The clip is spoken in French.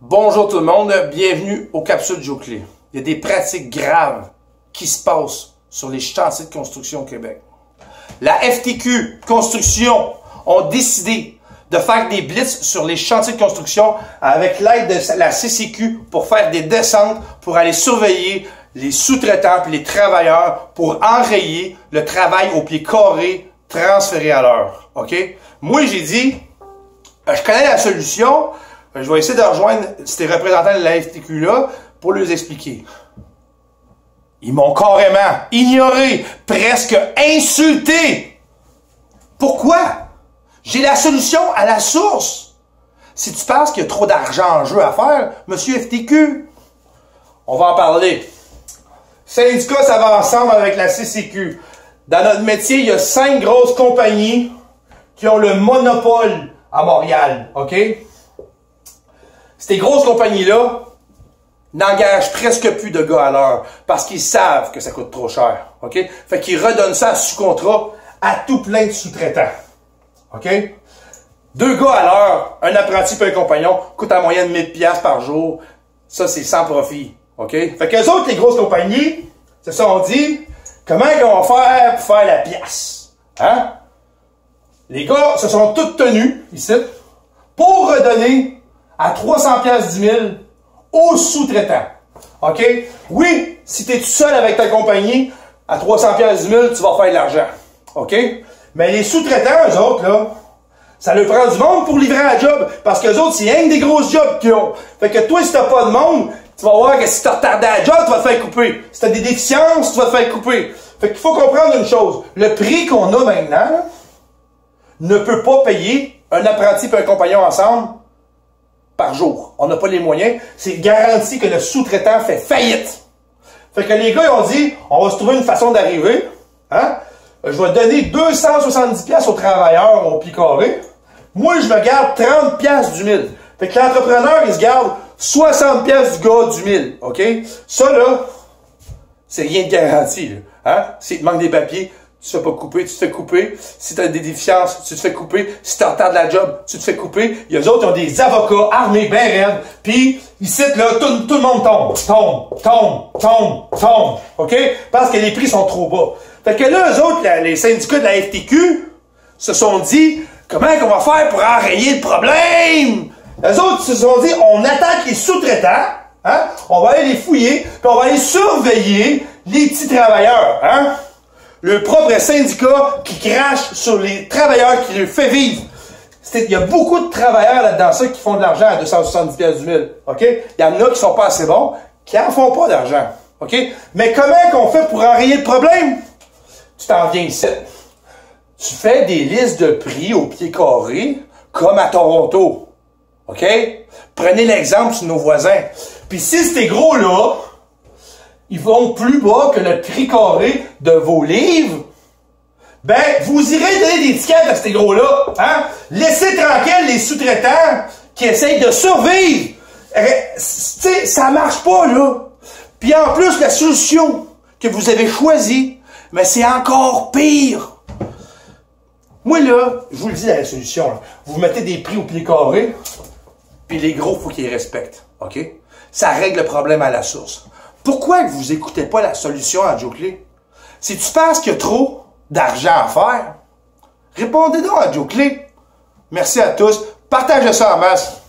Bonjour tout le monde, bienvenue aux capsules Joe-Clé. Il y a des pratiques graves qui se passent sur les chantiers de construction au Québec. La FTQ Construction ont décidé de faire des blitz sur les chantiers de construction avec l'aide de la CCQ pour faire des descentes, pour aller surveiller les sous-traitants et les travailleurs pour enrayer le travail au pied carré transféré à l'heure. OK? Moi, j'ai dit, je connais la solution, je vais essayer de rejoindre ces représentants de la FTQ-là pour leur expliquer. Ils m'ont carrément ignoré, presque insulté. Pourquoi? J'ai la solution à la source. Si tu penses qu'il y a trop d'argent en jeu à faire, monsieur FTQ, on va en parler. Syndicat, ça va ensemble avec la CCQ. Dans notre métier, il y a cinq grosses compagnies qui ont le monopole à Montréal, OK? Ces grosses compagnies-là n'engagent presque plus de gars à l'heure parce qu'ils savent que ça coûte trop cher, OK? Fait qu'ils redonnent ça sous contrat à tout plein de sous-traitants, OK? Deux gars à l'heure, un apprenti et un compagnon, coûte en moyenne 1000 pièces par jour. Ça, c'est sans profit, OK? Fait qu'eux autres, les grosses compagnies, se sont dit, comment on va faire pour faire la pièce? Hein? Les gars se sont tous tenus, ici, pour redonner à 300 pièces 10 000 aux sous-traitants. OK? Oui, si tu es tout seul avec ta compagnie, à 300 pièces 10 000, tu vas faire de l'argent. OK? Mais les sous-traitants, eux autres, là, ça leur prend du monde pour livrer la job. Parce que les autres, c'est rien des grosses jobs qu'ils ont. Fait que toi, si t'as pas de monde, tu vas voir que si t'as retardé la job, tu vas te faire couper. Si t'as des déficiences, tu vas te faire couper. Fait qu'il faut comprendre une chose. Le prix qu'on a maintenant, ne peut pas payer un apprenti et un compagnon ensemble par jour. On n'a pas les moyens. C'est garanti que le sous-traitant fait faillite. Fait que les gars, ils ont dit, on va se trouver une façon d'arriver. Hein? Je vais donner 270 pièces aux travailleurs au pied carré. Moi, je me garde 30 pièces du mille. Fait que l'entrepreneur, il se garde 60 pièces du gars du mille. OK? Ça, là, c'est rien de garanti. Hein? S'il te manque des papiers, tu te fais pas couper, tu te fais couper. Si tu as des déficiences, tu te fais couper. Si tu de la job, tu te fais couper. Il y a d'autres qui ont des avocats armés bien raides. Puis, ici, là, tout, tout, le monde tombe, tombe, tombe, tombe, tombe. OK? Parce que les prix sont trop bas. Fait que là, eux autres, les syndicats de la FTQ, se sont dit, comment on va faire pour enrayer le problème? Les autres se sont dit, on attaque les sous-traitants, hein? On va aller les fouiller, puis on va aller surveiller les petits travailleurs, hein? Le propre syndicat qui crache sur les travailleurs qui le fait vivre. Il y a beaucoup de travailleurs là-dedans qui font de l'argent à 270 pièces du mille. OK? Il y en a qui sont pas assez bons, qui en font pas d'argent. OK? Mais comment qu'on fait pour enrayer le problème? Tu t'en viens ici. Tu fais des listes de prix au pied carré, comme à Toronto. OK? Prenez l'exemple sur nos voisins. Puis si ces gros-là, ils vont plus bas que le prix carré de vos livres, ben, vous irez donner des étiquettes à ces gros-là. Hein? Laissez tranquille les sous-traitants qui essayent de survivre. sais, ça marche pas, là. Puis en plus, la solution que vous avez choisie, mais c'est encore pire. Moi, là, je vous le dis la solution. Vous mettez des prix au pied carré, puis les gros, faut qu'ils respectent. Ça règle le problème à la source. Pourquoi vous écoutez pas la solution à Joe Clé? Si tu penses qu'il y a trop d'argent à faire, répondez donc à Joe Clé. Merci à tous. Partagez ça en masse.